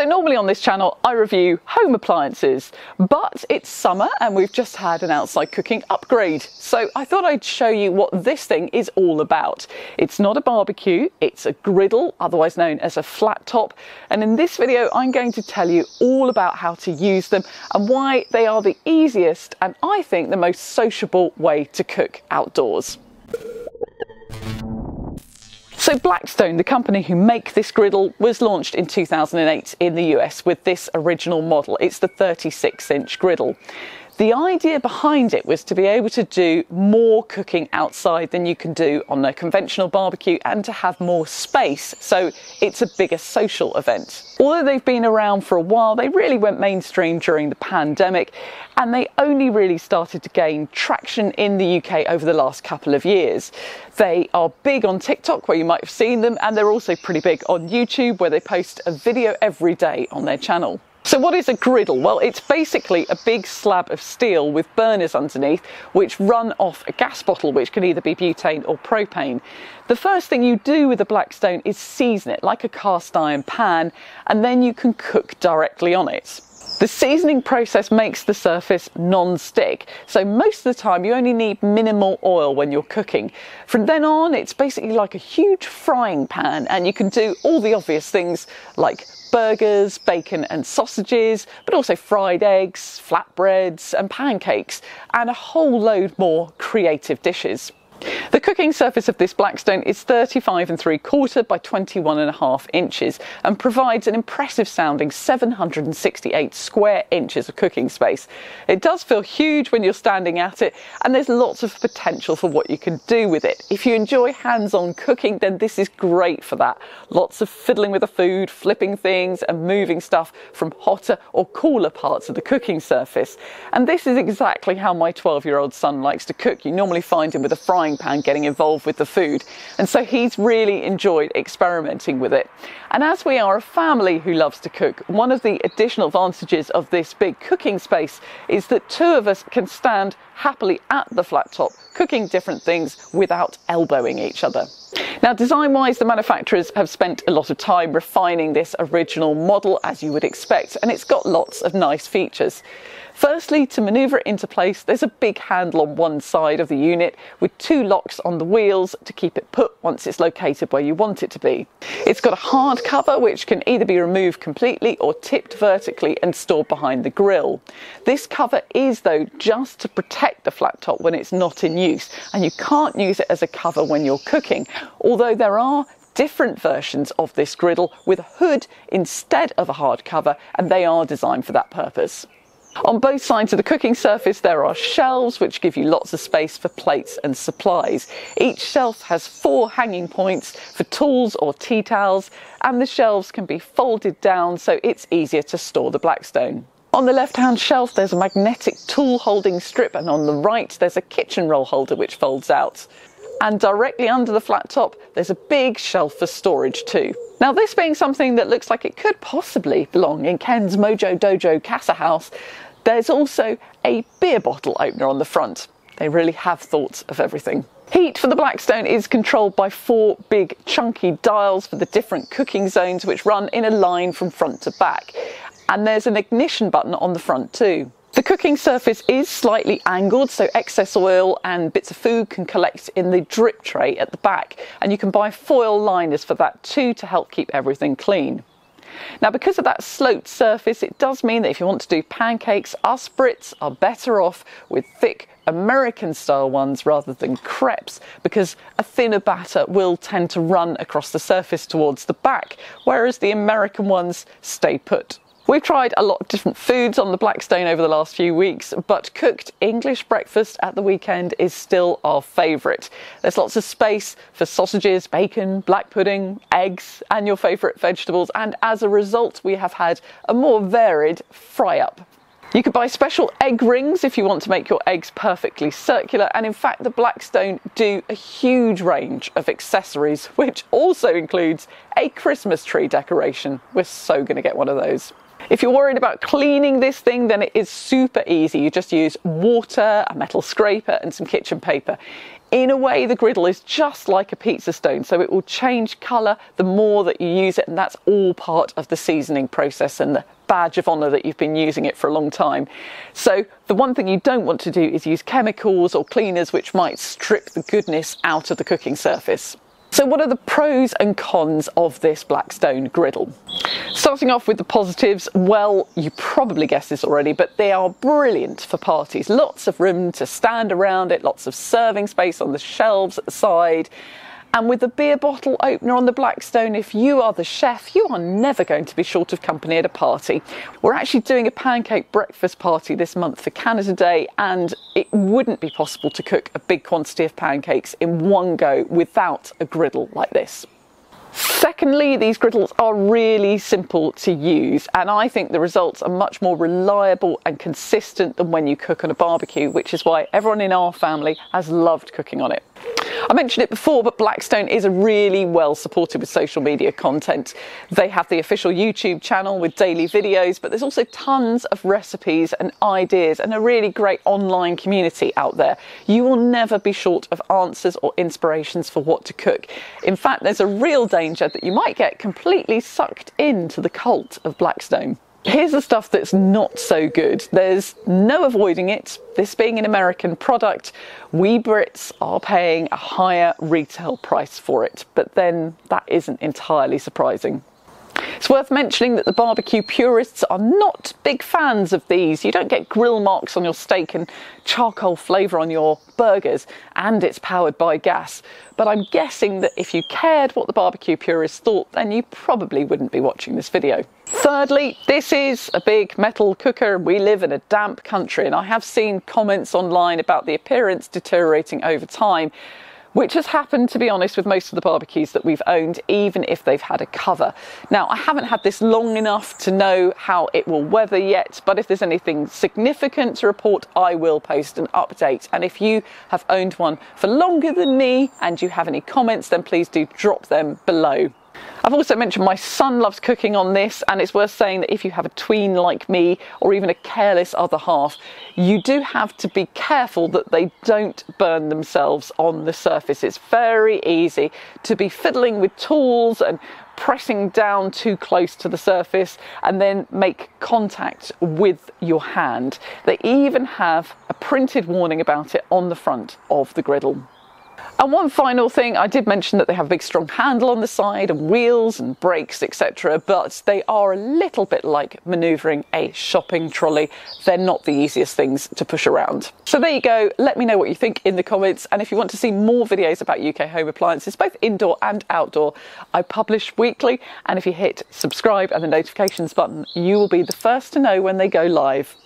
So normally on this channel I review home appliances, but it's summer and we've just had an outside cooking upgrade. So I thought I'd show you what this thing is all about. It's not a barbecue, it's a griddle, otherwise known as a flat top. And in this video I'm going to tell you all about how to use them and why they are the easiest and I think the most sociable way to cook outdoors. So Blackstone, the company who make this griddle, was launched in 2008 in the US with this original model. It's the 36 inch griddle. The idea behind it was to be able to do more cooking outside than you can do on a conventional barbecue and to have more space, so it's a bigger social event. Although they've been around for a while, they really went mainstream during the pandemic and they only really started to gain traction in the UK over the last couple of years. They are big on TikTok, where you might have seen them, and they're also pretty big on YouTube, where they post a video every day on their channel. So what is a griddle? Well, it's basically a big slab of steel with burners underneath which run off a gas bottle which can either be butane or propane. The first thing you do with the Blackstone is season it like a cast iron pan and then you can cook directly on it. The seasoning process makes the surface non-stick, so most of the time you only need minimal oil when you're cooking. From then on, it's basically like a huge frying pan and you can do all the obvious things like burgers, bacon and sausages, but also fried eggs, flatbreads and pancakes, and a whole load more creative dishes. The cooking surface of this Blackstone is 35 and 3 quarter by 21 and a half inches and provides an impressive sounding 768 square inches of cooking space. It does feel huge when you're standing at it and there's lots of potential for what you can do with it. If you enjoy hands-on cooking then this is great for that. Lots of fiddling with the food, flipping things and moving stuff from hotter or cooler parts of the cooking surface. And this is exactly how my 12 year old son likes to cook. You normally find him with a frying frying pan getting involved with the food. And so he's really enjoyed experimenting with it. And as we are a family who loves to cook, one of the additional advantages of this big cooking space is that two of us can stand happily at the flat top cooking different things without elbowing each other. Now, design wise, the manufacturers have spent a lot of time refining this original model, as you would expect, and it's got lots of nice features. Firstly, to manoeuvre it into place, there's a big handle on one side of the unit with two locks on the wheels to keep it put once it's located where you want it to be. It's got a hard cover which can either be removed completely or tipped vertically and stored behind the grill. This cover is though just to protect the flat top when it's not in use and you can't use it as a cover when you're cooking, although there are different versions of this griddle with a hood instead of a hard cover and they are designed for that purpose. On both sides of the cooking surface there are shelves which give you lots of space for plates and supplies. Each shelf has four hanging points for tools or tea towels and the shelves can be folded down so it's easier to store the Blackstone. On the left hand shelf there's a magnetic tool holding strip and on the right there's a kitchen roll holder which folds out and directly under the flat top there's a big shelf for storage too. Now this being something that looks like it could possibly belong in Ken's Mojo Dojo Casa House, there's also a beer bottle opener on the front. They really have thought of everything. Heat for the Blackstone is controlled by four big chunky dials for the different cooking zones which run in a line from front to back. And there's an ignition button on the front too. Cooking surface is slightly angled, so excess oil and bits of food can collect in the drip tray at the back, and you can buy foil liners for that too to help keep everything clean. Now, because of that sloped surface, it does mean that if you want to do pancakes, us Brits are better off with thick American style ones rather than crepes because a thinner batter will tend to run across the surface towards the back, whereas the American ones stay put. We've tried a lot of different foods on the Blackstone over the last few weeks, but cooked English breakfast at the weekend is still our favourite. There's lots of space for sausages, bacon, black pudding, eggs, and your favourite vegetables, and as a result, we have had a more varied fry up. You could buy special egg rings if you want to make your eggs perfectly circular, and in fact, the Blackstone do a huge range of accessories, which also includes a Christmas tree decoration. We're so going to get one of those. If you're worried about cleaning this thing, then it is super easy. You just use water, a metal scraper, and some kitchen paper. In a way, the griddle is just like a pizza stone, so it will change colour the more that you use it, and that's all part of the seasoning process and the badge of honour that you've been using it for a long time. So, the one thing you don't want to do is use chemicals or cleaners which might strip the goodness out of the cooking surface. So, what are the pros and cons of this Blackstone griddle? Starting off with the positives, well, you probably guessed this already, but they are brilliant for parties. Lots of room to stand around it, lots of serving space on the shelves at the side, and with the beer bottle opener on the Blackstone, if you are the chef, you are never going to be short of company at a party. We're actually doing a pancake breakfast party this month for Canada Day, and it wouldn't be possible to cook a big quantity of pancakes in one go without a griddle like this. Secondly, these griddles are really simple to use, and I think the results are much more reliable and consistent than when you cook on a barbecue, which is why everyone in our family has loved cooking on it. I mentioned it before, but Blackstone is a really well supported with social media content. They have the official YouTube channel with daily videos, but there's also tons of recipes and ideas and a really great online community out there. You will never be short of answers or inspirations for what to cook. In fact, there's a real danger that you might get completely sucked into the cult of Blackstone. Here's the stuff that's not so good. There's no avoiding it. This being an American product, we Brits are paying a higher retail price for it, but then that isn't entirely surprising. It's worth mentioning that the barbecue purists are not big fans of these. You don't get grill marks on your steak and charcoal flavour on your burgers, and it's powered by gas. But I'm guessing that if you cared what the barbecue purists thought, then you probably wouldn't be watching this video. Thirdly, this is a big metal cooker. We live in a damp country, and I have seen comments online about the appearance deteriorating over time which has happened, to be honest, with most of the barbecues that we've owned, even if they've had a cover. Now, I haven't had this long enough to know how it will weather yet, but if there's anything significant to report, I will post an update. And if you have owned one for longer than me and you have any comments, then please do drop them below. I've also mentioned my son loves cooking on this, and it's worth saying that if you have a tween like me or even a careless other half, you do have to be careful that they don't burn themselves on the surface. It's very easy to be fiddling with tools and pressing down too close to the surface and then make contact with your hand. They even have a printed warning about it on the front of the griddle. And one final thing, I did mention that they have a big strong handle on the side and wheels and brakes, etc. But they are a little bit like manoeuvring a shopping trolley. They're not the easiest things to push around. So there you go. Let me know what you think in the comments. And if you want to see more videos about UK home appliances, both indoor and outdoor, I publish weekly. And if you hit subscribe and the notifications button, you will be the first to know when they go live.